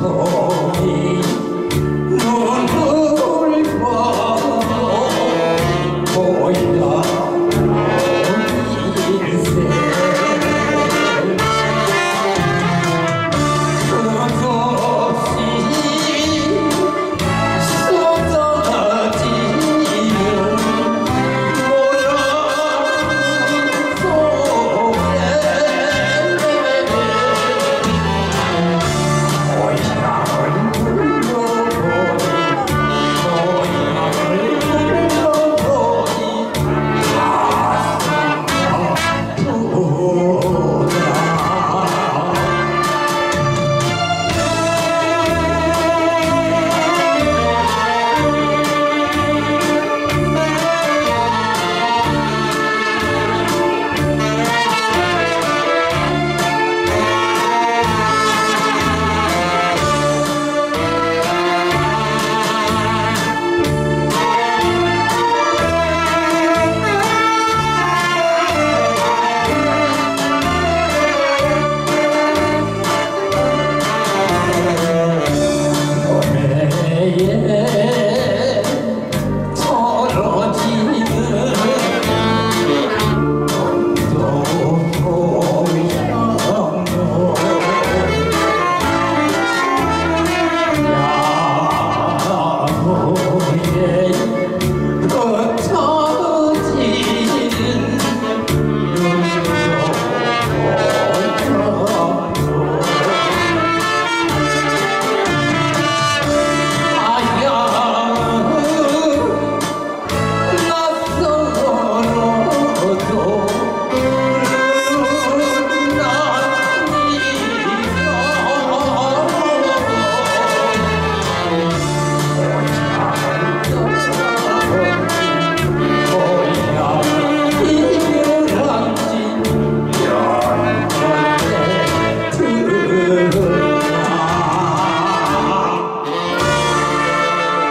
Oh.